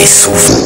Jesús.